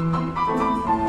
Música